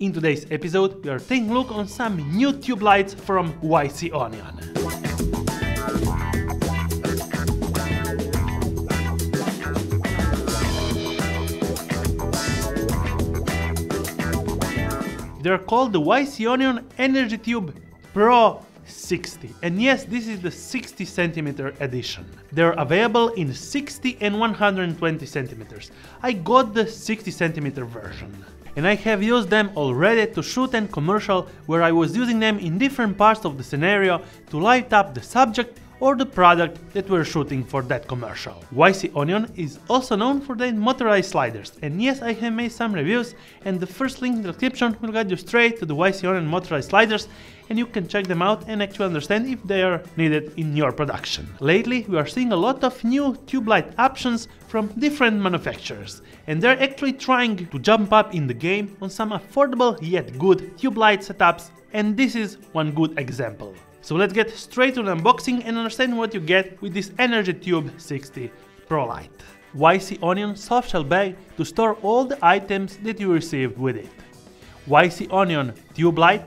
In today's episode, we are taking a look on some new tube lights from YC Onion. They're called the YC Onion Energy Tube Pro 60 and yes this is the 60 centimeter edition they're available in 60 and 120 centimeters. I got the 60 centimeter version. And I have used them already to shoot and commercial where I was using them in different parts of the scenario to light up the subject or the product that we're shooting for that commercial. YC Onion is also known for their motorized sliders. And yes I have made some reviews and the first link in the description will guide you straight to the YC Onion motorized sliders and you can check them out and actually understand if they are needed in your production. Lately we are seeing a lot of new tube light options from different manufacturers and they're actually trying to jump up in the game on some affordable yet good tube light setups and this is one good example. So let's get straight to the unboxing and understand what you get with this Energy Tube 60 Pro Light. YC Onion soft shell bag to store all the items that you received with it. YC Onion tube light,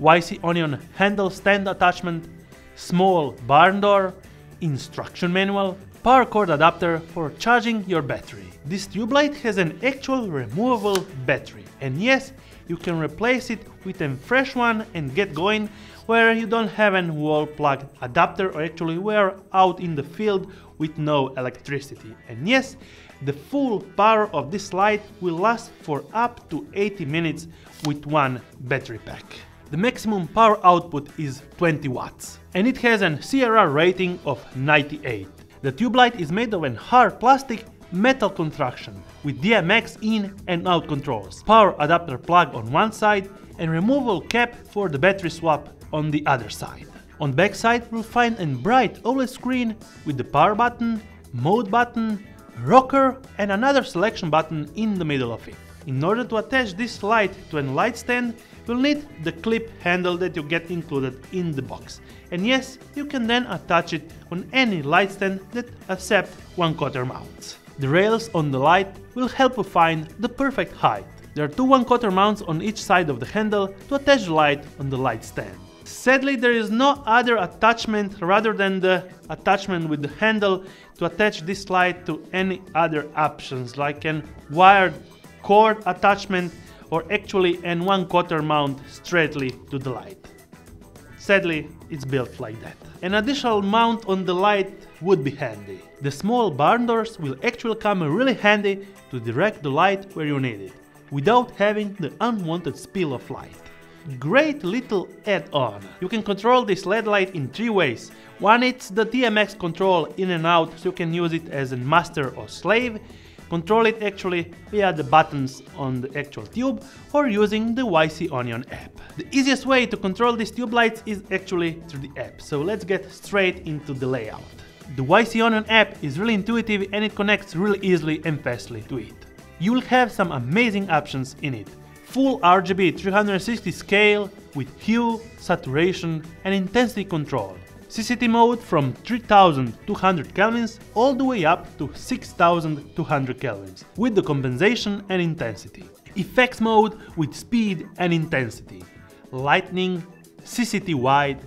YC Onion handle stand attachment, small barn door, instruction manual, power cord adapter for charging your battery. This tube light has an actual removable battery and yes, you can replace it with a fresh one and get going where you don't have an wall plug adapter or actually we're out in the field with no electricity. And yes, the full power of this light will last for up to 80 minutes with one battery pack. The maximum power output is 20 watts and it has an CRI rating of 98. The tube light is made of a hard plastic metal construction with DMX in and out controls, power adapter plug on one side and removable cap for the battery swap on the other side. On backside we'll find a bright OLED screen with the power button, mode button, rocker and another selection button in the middle of it. In order to attach this light to a light stand, you'll need the clip handle that you get included in the box. And yes, you can then attach it on any light stand that accepts one quarter mounts. The rails on the light will help you find the perfect height. There are two one quarter mounts on each side of the handle to attach the light on the light stand. Sadly, there is no other attachment rather than the attachment with the handle to attach this light to any other options like an wired cord attachment or actually an one quarter mount straightly to the light. Sadly, it's built like that. An additional mount on the light would be handy. The small barn doors will actually come really handy to direct the light where you need it, without having the unwanted spill of light. Great little add-on. You can control this LED light in three ways. One it's the DMX control in and out so you can use it as a master or slave, control it actually via the buttons on the actual tube or using the YC Onion app. The easiest way to control these tube lights is actually through the app, so let's get straight into the layout. The YC Onion app is really intuitive and it connects really easily and fastly to it. You will have some amazing options in it full RGB 360 scale with hue, saturation and intensity control. CCT mode from 3200 kelvins all the way up to 6200 kelvins with the compensation and intensity. Effects mode with speed and intensity. Lightning, CCT wide,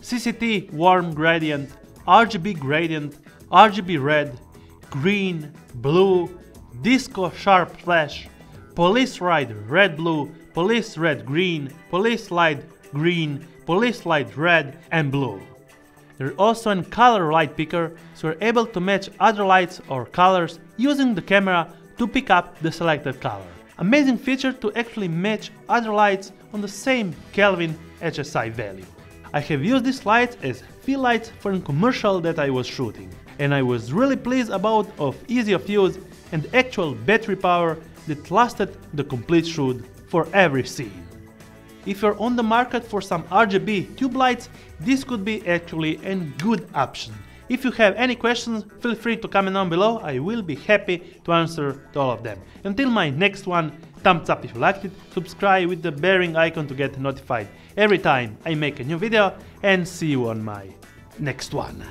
CCT warm gradient, RGB gradient, RGB red, green, blue, disco sharp flash, police ride red blue, police red green, police light green, police light red and blue. There is also a color light picker so you're able to match other lights or colors using the camera to pick up the selected color. Amazing feature to actually match other lights on the same Kelvin HSI value. I have used these lights as fill lights for a commercial that I was shooting and I was really pleased about of easy of use and actual battery power that lasted the complete shoot for every scene. If you're on the market for some RGB tube lights, this could be actually a good option. If you have any questions, feel free to comment down below, I will be happy to answer to all of them. Until my next one, thumbs up if you liked it, subscribe with the bearing icon to get notified every time I make a new video, and see you on my next one.